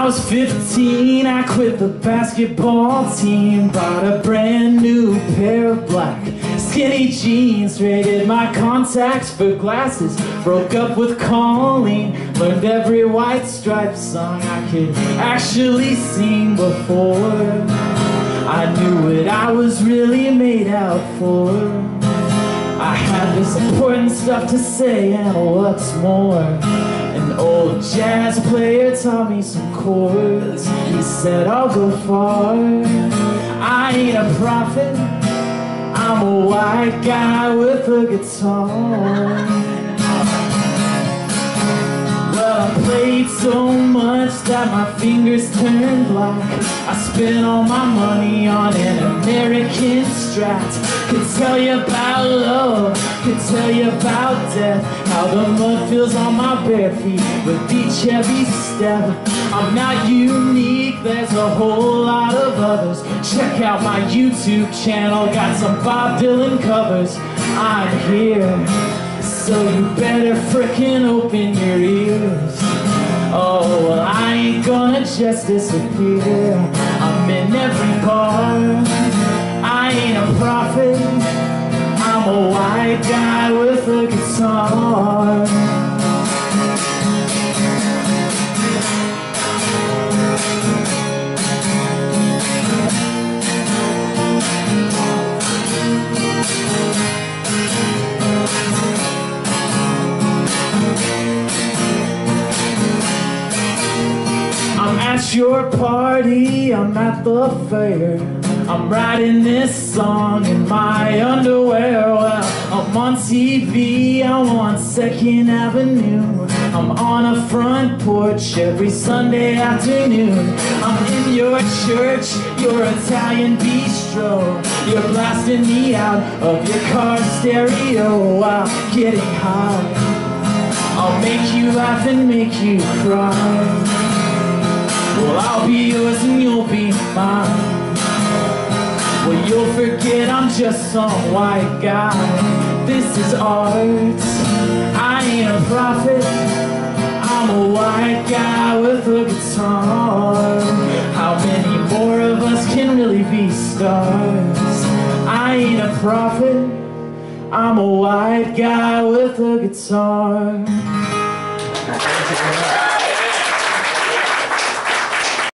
I was 15, I quit the basketball team. Bought a brand new pair of black skinny jeans. Traded my contacts for glasses. Broke up with Colleen. Learned every white stripe song I could actually sing before. I knew what I was really made out for I had this important stuff to say and what's more. An old jazz player taught me some chords. He said I'll go far. I ain't a prophet. I'm a white guy with a guitar so much that my fingers turned black. I spent all my money on an American Strat. Could tell you about love, could tell you about death. How the mud feels on my bare feet with each heavy step. I'm not unique, there's a whole lot of others. Check out my YouTube channel, got some Bob Dylan covers. I'm here so you better frickin' open your ears just disappear. I'm in every bar. I ain't a prophet. I'm a white guy with a guitar at your party, I'm at the fair. I'm writing this song in my underwear. Well, I'm on TV, I'm on 2nd Avenue. I'm on a front porch every Sunday afternoon. I'm in your church, your Italian bistro. You're blasting me out of your car stereo while getting high. I'll make you laugh and make you cry yours and you'll be mine Well, you'll forget I'm just some white guy. This is art. I ain't a prophet. I'm a white guy with a guitar. How many more of us can really be stars? I ain't a prophet. I'm a white guy with a guitar